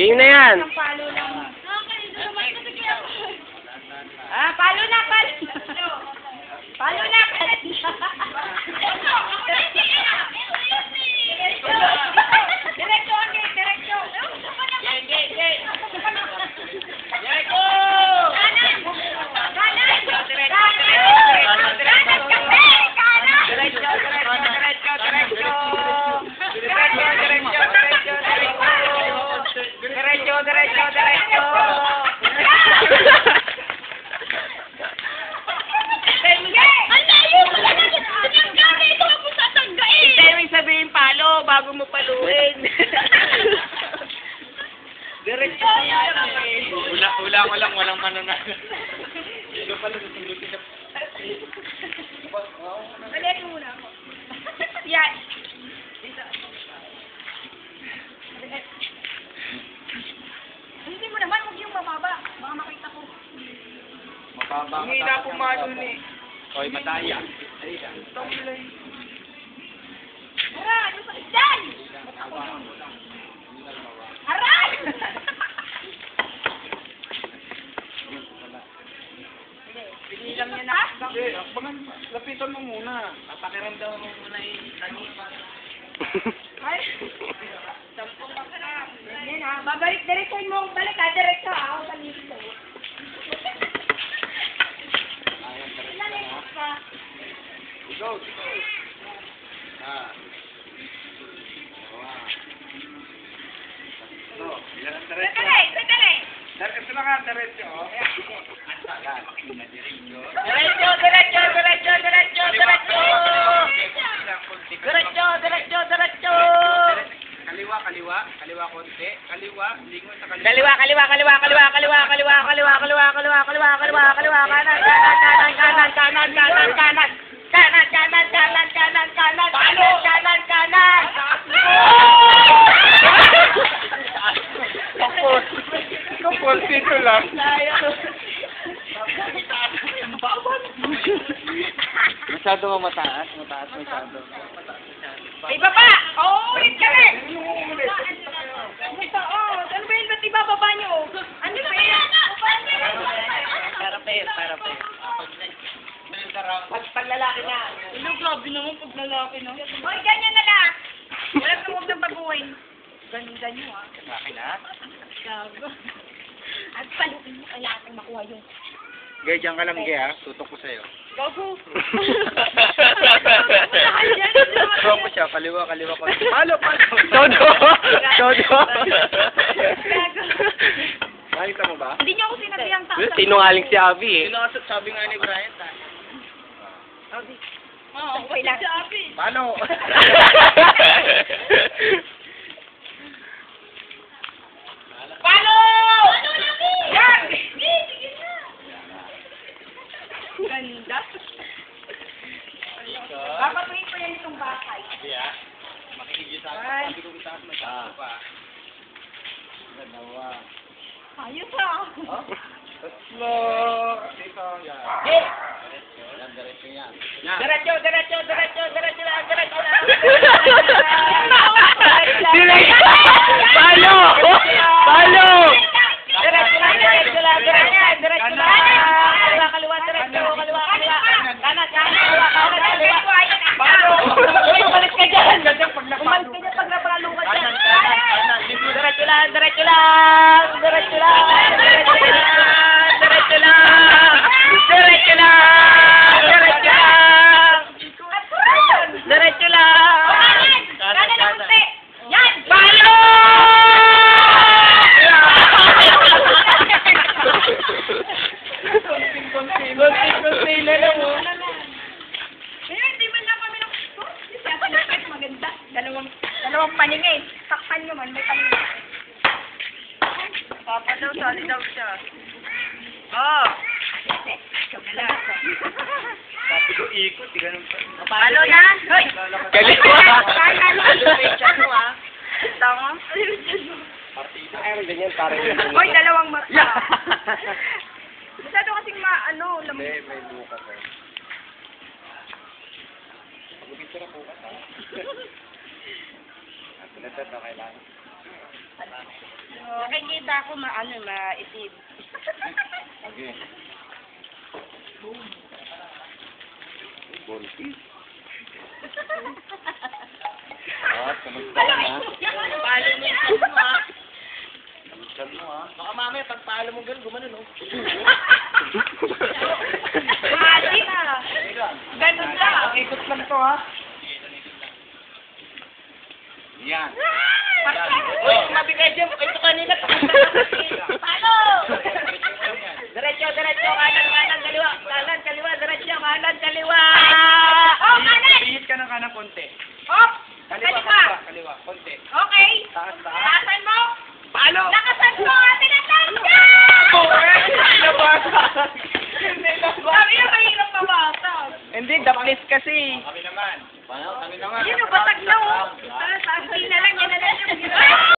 Game na yan. Ang palo lang. Ah, palo na, palo. Palo na, palo. Hula, hula ko lang, walang mananalo. Ito pala, susundutin na. Balik muna ako. Yan. Hindi mo naman, huwag yung mababa. Baka makita ko. Mababa. Hindi na pumalo ni. Hoy, mataya. Tara, ano sa dyan? Aray! Pigilan niya na. Hindi, abangan, lapitan mo muna. Papakiramdam mo muna yung tanipa. Ay. Yan ha, babalik, direksyon mo, balik ha, direksyon ha, ako panito. Ilan pa? Go, go. Ah. Diretso diretso. oh. Diretso, diretso, diretso, diretso, diretso. Diretso, diretso. Kaliwa, kaliwa, kaliwa konti, kaliwa, lingon sa kaliwa. Kaliwa, kaliwa, kaliwa, kaliwa, kaliwa, kaliwa, kaliwa, kaliwa, kaliwa, kaliwa, kaliwa, kaliwa, kanan, kanan, kanan, kanan, kanan. Kanan, kanan, kanan, kanan, kanan, kanan, kanan, kanan. Kapos. Kapos, dito lang. Masyado mo mataas, mataas masyado. Iba pa! Oo, ulit kami! Ito, oh, ano ba yun? Ba't ibababa niyo? Ano ba yan? Para pair, para pair. Pag pag lalaki na. Ano, grabe naman pag lalaki, no? Hoy, ganyan na lang! Wala kang huwag nang baguhin. Ganda niyo, ah. Laki na. Gago. At paluin mo, kaya natin makuha yung... Gay, dyan ka lang, Gay, ha? Tutok ko sa'yo. Gago! Draw mo siya, kaliwa, kaliwa ko. Palo, palo! Todo! Todo! Gago. Nakita mo ba? Hindi niyo ako sinabihang tao. Sinungaling si Abby eh. Sino sabi nga ni Bryant, ha? Oo, okay lang. Palo! Palo! bakay. Yeah. Makikigil sa Ay. akin. Sabi ko itaas mo siya. pa. Dalawa. Ayos ah. Tatlo. Dito. Yan. Eh, Yan, diretso yan. Yan. Diretso, diretso, diretso, diretso lang, diretso lang. Direct! Palo! Palo! Konting konting. Konting konting na lang mo. Kaya hindi man lang kami ng gusto. Isa pa na kahit maganda. Dalawang, dalawang paninga eh. Sakpan nyo man, may paninga. Papa daw, sali daw siya. Oh! Sabi ko ikot, di ganun pa. Ano na? Hoy! Galing mo! Tango? Ano yung ay, ganyan parang... Hoy, dalawang mata. Masyado kasing ma, ano, lam- Hindi, may buka ko. Pag-picture ako ka, ha? At pinatad na kailangan. Nakikita ko ma ano, maitim. Okay. Buntis. Ah, kamusta ka na? Palo mo yung chan mo, ah. Kamusta mo ah? Baka mamaya, pag palo mo gano'n, gumanon, oh. Magic. Ganun lang. Ikot lang to ha. Yan. Uy, mabigay dyan. Ito kanina. Palo! Diretso, diretso, kanan, kanan, kaliwa. Kanan, kaliwa, diretso, kanan, kaliwa. Oh, kanan! Pihit ka ng kanan konti. kasi. Kami naman. Paano? Kami naman. Yun batag na o. Sabi na lang, yan na lang.